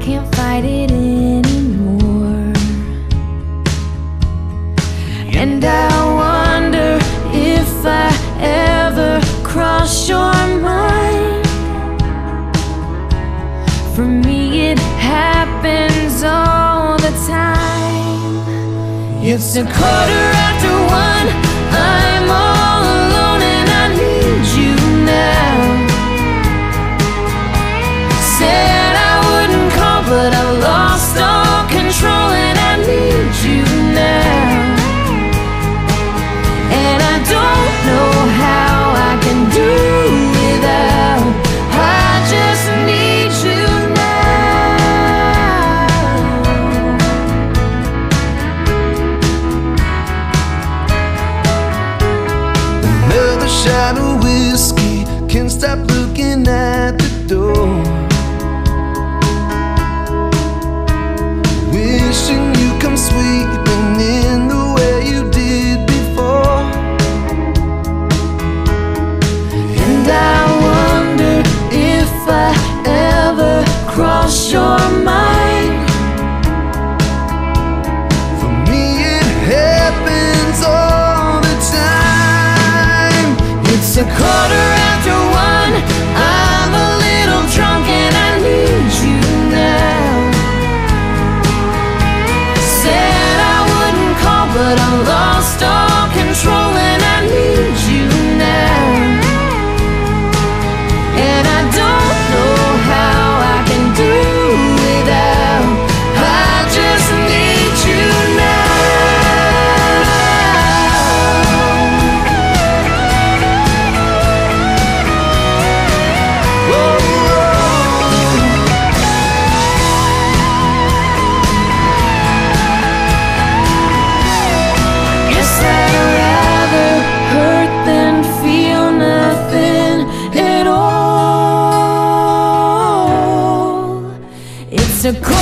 can't fight it anymore. And I wonder if I ever cross your mind. For me, it happens all the time. It's a quarter after one. Shadow whiskey, can't stop looking at the door. Wishing you come sweet. the cool.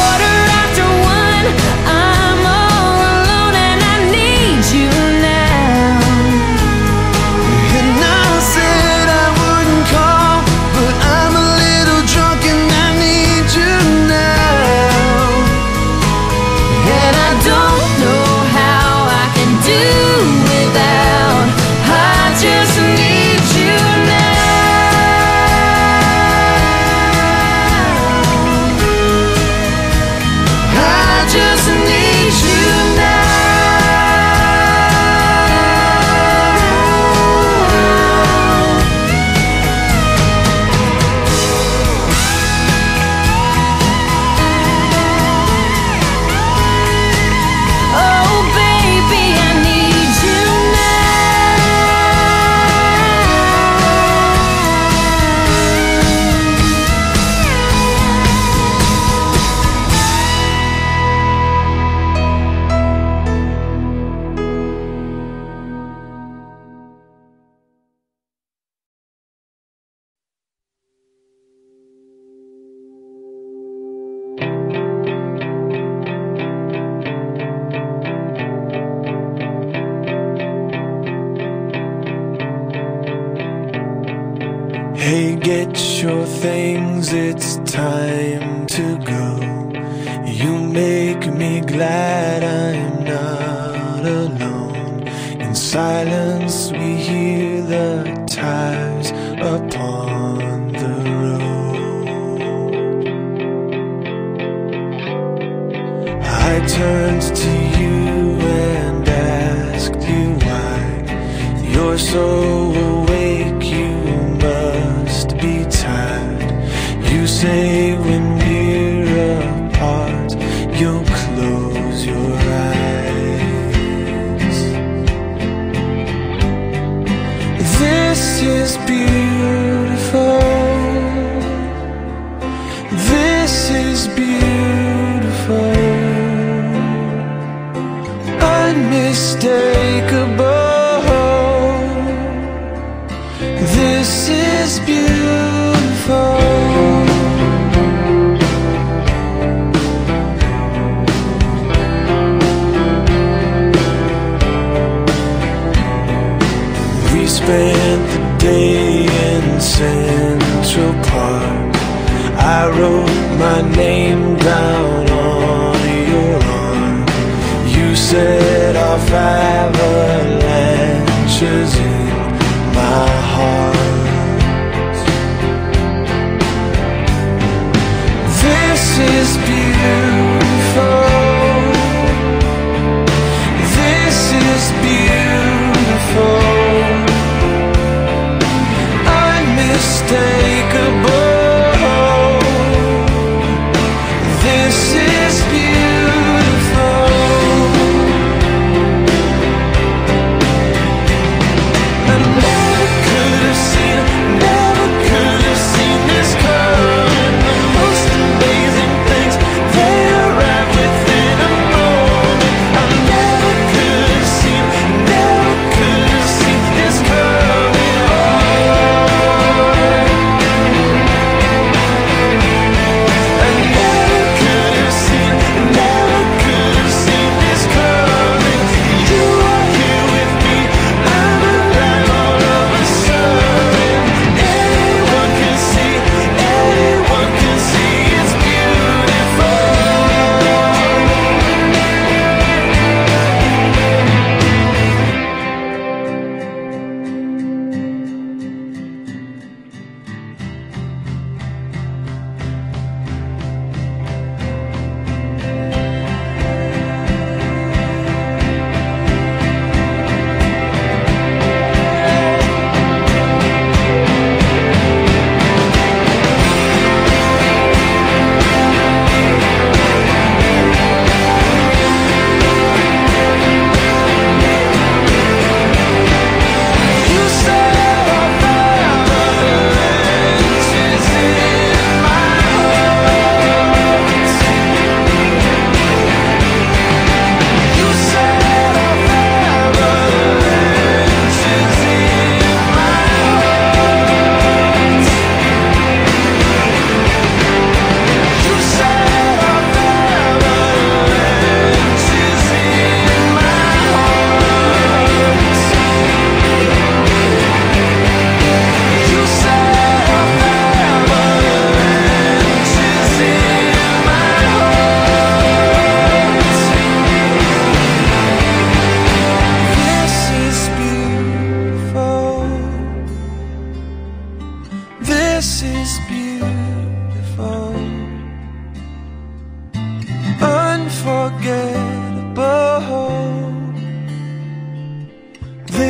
Get your things, it's time to go. You make me glad I'm not alone. In silence, we hear the tires upon the road. I turned to you and asked you why you're so. is beautiful. This is beautiful. Unmistakable. This is beautiful. We spent the day in Central Park. I wrote my name down on your arm. You set off avalanches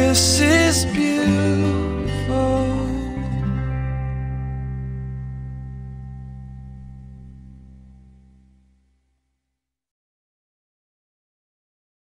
this is beautiful.